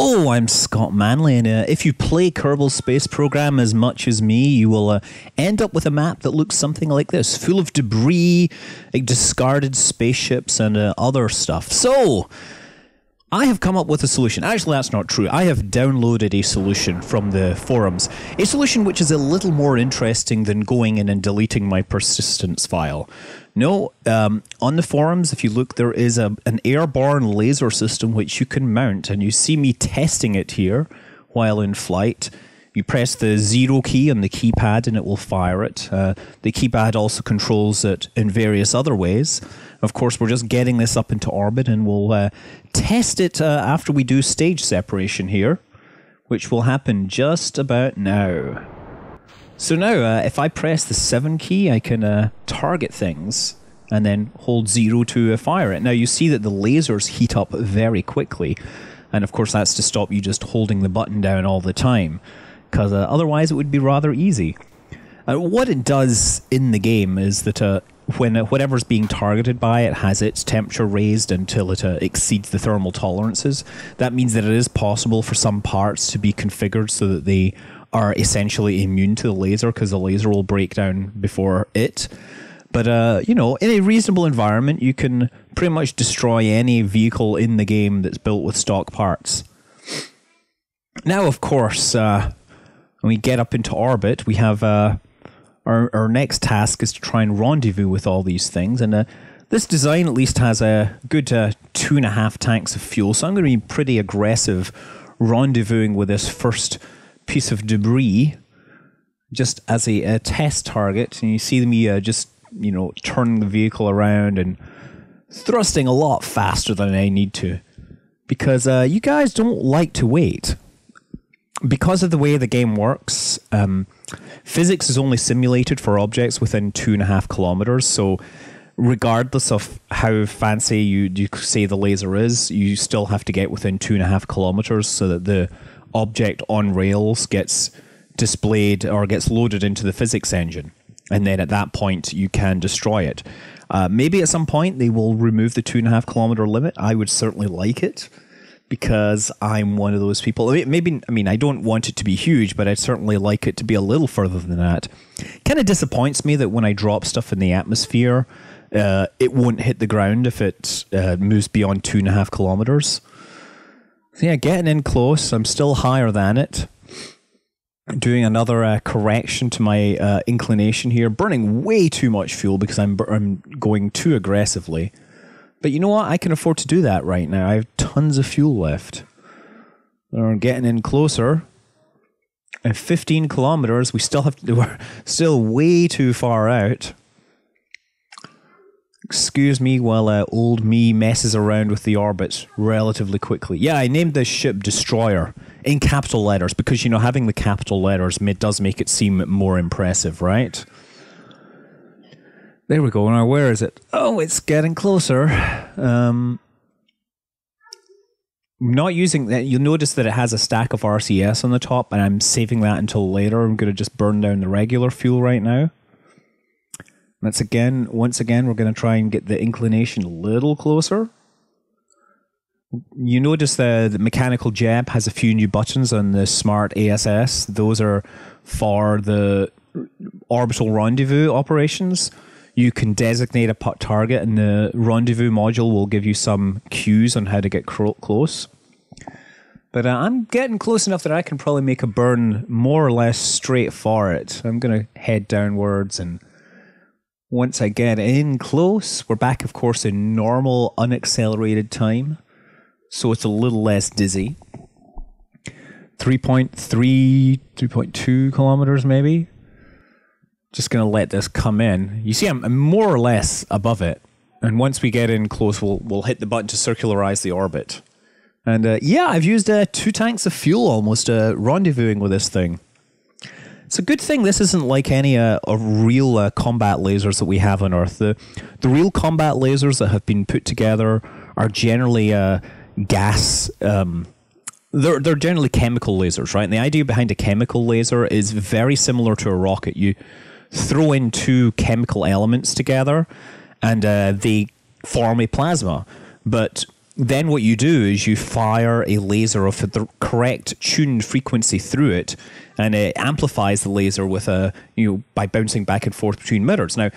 Hello, I'm Scott Manley, and uh, if you play Kerbal Space Program as much as me, you will uh, end up with a map that looks something like this, full of debris, like discarded spaceships, and uh, other stuff. So, I have come up with a solution. Actually, that's not true. I have downloaded a solution from the forums. A solution which is a little more interesting than going in and deleting my persistence file. No, um, on the forums, if you look, there is a, an airborne laser system which you can mount, and you see me testing it here while in flight. You press the zero key on the keypad and it will fire it. Uh, the keypad also controls it in various other ways. Of course, we're just getting this up into orbit and we'll uh, test it uh, after we do stage separation here, which will happen just about now. So now, uh, if I press the 7 key, I can uh, target things and then hold 0 to uh, fire it. Now, you see that the lasers heat up very quickly. And of course, that's to stop you just holding the button down all the time, because uh, otherwise it would be rather easy. Uh, what it does in the game is that uh, when whatever's being targeted by it has its temperature raised until it exceeds the thermal tolerances, that means that it is possible for some parts to be configured so that they are essentially immune to the laser because the laser will break down before it. But uh, you know, in a reasonable environment, you can pretty much destroy any vehicle in the game that's built with stock parts. Now, of course, uh, when we get up into orbit, we have uh, our our next task is to try and rendezvous with all these things, and uh, this design at least has a good uh, two and a half tanks of fuel. So I'm going to be pretty aggressive rendezvousing with this first piece of debris just as a, a test target, and you see me uh, just you know turning the vehicle around and thrusting a lot faster than I need to, because uh, you guys don't like to wait. Because of the way the game works, um, physics is only simulated for objects within two and a half kilometers. So, regardless of how fancy you, you say the laser is, you still have to get within two and a half kilometers so that the object on rails gets displayed or gets loaded into the physics engine. And then at that point, you can destroy it. Uh, maybe at some point they will remove the two and a half kilometer limit. I would certainly like it because I'm one of those people. Maybe, I mean, I don't want it to be huge, but I'd certainly like it to be a little further than that. Kind of disappoints me that when I drop stuff in the atmosphere, uh, it won't hit the ground if it uh, moves beyond two and a half kilometers. So yeah, getting in close. I'm still higher than it. Doing another uh, correction to my uh, inclination here, burning way too much fuel because I'm I'm going too aggressively. But you know what? I can afford to do that right now. I have tons of fuel left. We're getting in closer. At 15 kilometers, we still have to, we're still way too far out excuse me while uh, old me messes around with the orbits relatively quickly. Yeah, I named this ship Destroyer in capital letters because, you know, having the capital letters does make it seem more impressive, right? There we go. Now, where is it? Oh, it's getting closer. Um, not using that. You'll notice that it has a stack of RCS on the top, and I'm saving that until later. I'm going to just burn down the regular fuel right now. That's again, once again, we're going to try and get the inclination a little closer. You notice the, the MechJeb has a few new buttons on the smart ASS. Those are for the orbital rendezvous operations. You can designate a putt target, and the rendezvous module will give you some cues on how to get close. But uh, I'm getting close enough that I can probably make a burn more or less straight for it. I'm going to head downwards and once I get in close, we're back, of course, in normal unaccelerated time. So it's a little less dizzy. 3.3, 3.2 kilometers, maybe. Just going to let this come in. You see, I'm, more or less above it. And once we get in close, we'll, we'll hit the button to circularize the orbit. And uh, yeah, I've used uh, two tanks of fuel almost uh, rendezvousing with this thing. It's a good thing this isn't like any uh, real uh, combat lasers that we have on Earth. The, the real combat lasers that have been put together are generally uh, gas. Um, they're, they're generally chemical lasers, right? And the idea behind a chemical laser is very similar to a rocket. You throw in two chemical elements together and uh, they form a plasma. But then what you do is you fire a laser of the correct tuned frequency through it, and it amplifies the laser with a you know by bouncing back and forth between mirrors. Now,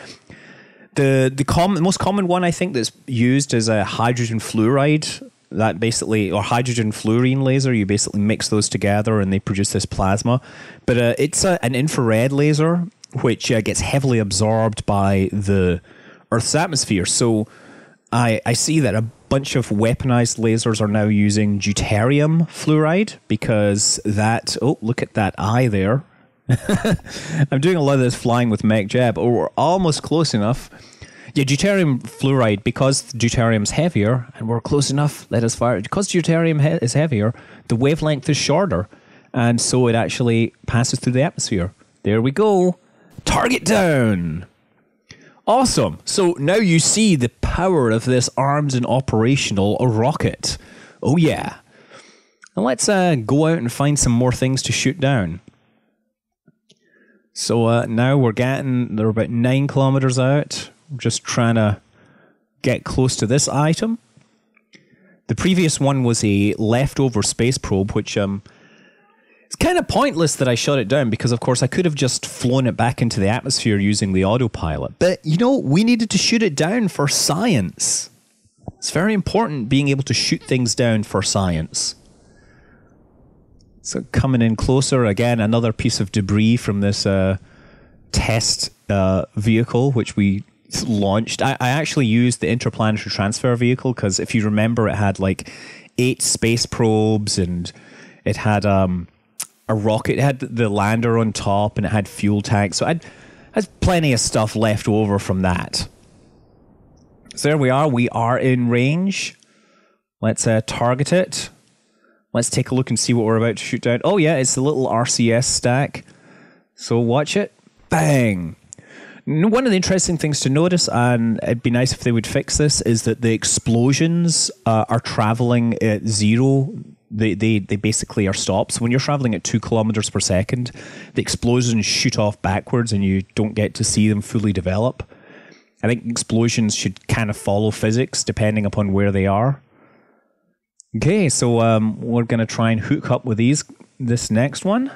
the the com- most common one I think that's used is a hydrogen fluoride. That basically, or hydrogen fluorine laser, you basically mix those together and they produce this plasma. But uh, it's a, an infrared laser which uh, gets heavily absorbed by the Earth's atmosphere. So I, I see that a bunch of weaponized lasers are now using deuterium fluoride because that, oh, look at that eye there. I'm doing a lot of this flying with Mech Jeb. Oh, we're almost close enough. Yeah, deuterium fluoride, because deuterium's heavier, and we're close enough, let us fire. Because deuterium he- is heavier, the wavelength is shorter, and so it actually passes through the atmosphere. There we go. Target down. Awesome. So now you see the power of this armed and operational rocket. Oh, yeah. Let's uh, go out and find some more things to shoot down. So uh, now we're getting, they're about nine kilometers out. Just trying to get close to this item. The previous one was a leftover space probe, which um, it's kind of pointless that I shut it down because, of course, I could have just flown it back into the atmosphere using the autopilot. But, you know, we needed to shoot it down for science. It's very important being able to shoot things down for science. So, coming in closer, again, another piece of debris from this uh, test uh, vehicle, which we launched. I, I actually used the interplanetary transfer vehicle because if you remember, it had like eight space probes and it had um, a rocket. It had the lander on top and it had fuel tanks. So I had, plenty of stuff left over from that. So there we are. We are in range. Let's uh, target it. Let's take a look and see what we're about to shoot down. Oh, yeah, it's the little RCS stack. So watch it. Bang. One of the interesting things to notice, and it'd be nice if they would fix this, is that the explosions uh, are traveling at zero. They, they, they basically are stops. When you're traveling at two kilometers per second, the explosions shoot off backwards and you don't get to see them fully develop. I think explosions should kind of follow physics depending upon where they are. Okay, so um, we're going to try and hook up with these this next one.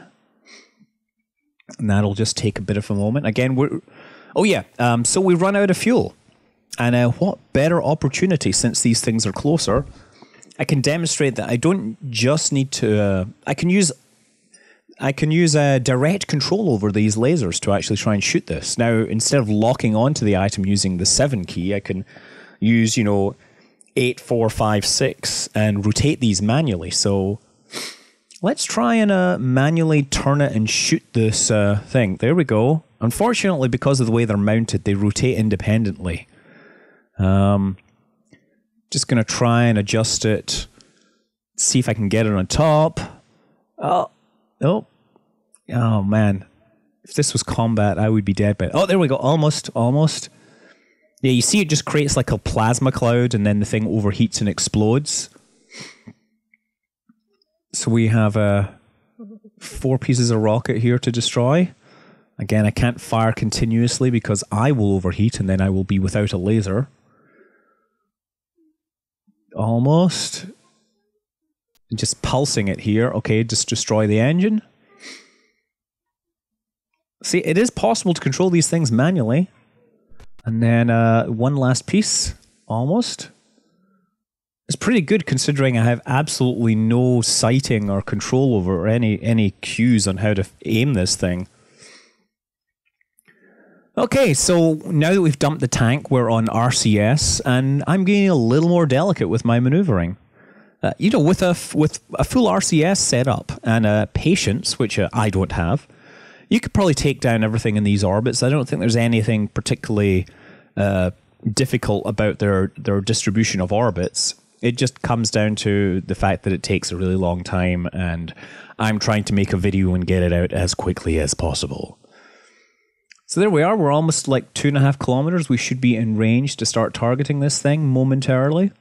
And that'll just take a bit of a moment. Again, we're Oh yeah. Um, so we run out of fuel, and uh, what better opportunity since these things are closer? I can demonstrate that I don't just need to. Uh, I can use. I can use a direct control over these lasers to actually try and shoot this. Now, instead of locking onto the item using the seven key, I can use you know eight, four, five, six, and rotate these manually. So let's try and uh, manually turn it and shoot this uh, thing. There we go. Unfortunately, because of the way they're mounted, they rotate independently. Um, just going to try and adjust it, see if I can get it on top. Oh, oh, oh man. If this was combat, I would be dead But Oh, there we go. Almost, almost. Yeah, you see it just creates like a plasma cloud and then the thing overheats and explodes. So we have uh, four pieces of rocket here to destroy. Again, I can't fire continuously because I will overheat and then I will be without a laser. Almost. Just pulsing it here. Okay, just destroy the engine. See, it is possible to control these things manually. And then uh, one last piece. Almost. It's pretty good considering I have absolutely no sighting or control over any any cues on how to aim this thing. Okay, so now that we've dumped the tank, we're on RCS, and I'm getting a little more delicate with my maneuvering. Uh, you know, with a with a full RCS setup and a patience, which uh, I don't have, you could probably take down everything in these orbits. I don't think there's anything particularly uh, difficult about their their distribution of orbits. It just comes down to the fact that it takes a really long time, and I'm trying to make a video and get it out as quickly as possible. So there we are. We're almost like two and a half kilometers. We should be in range to start targeting this thing momentarily.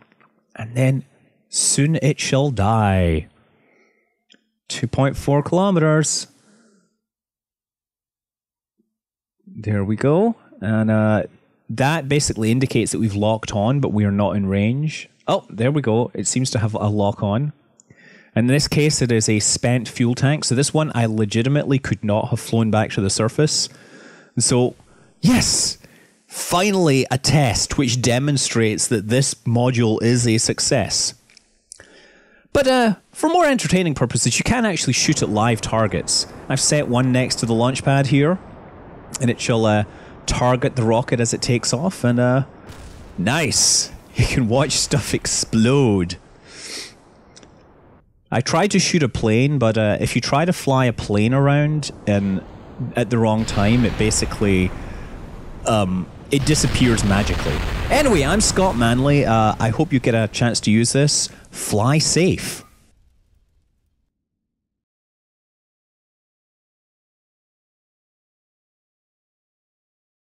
And then soon it shall die. 2.4 kilometers. There we go. And uh, that basically indicates that we've locked on, but we are not in range. Oh, there we go. It seems to have a lock on. In this case, it is a spent fuel tank. So this one, I legitimately could not have flown back to the surface. So, yes, finally a test which demonstrates that this module is a success. But uh, for more entertaining purposes, you can actually shoot at live targets. I've set one next to the launch pad here, and it shall uh, target the rocket as it takes off, and uh, nice. You can watch stuff explode. I tried to shoot a plane, but uh, if you try to fly a plane around and at the wrong time, it basically um, it disappears magically. Anyway, I'm Scott Manley. Uh, I hope you get a chance to use this. Fly safe.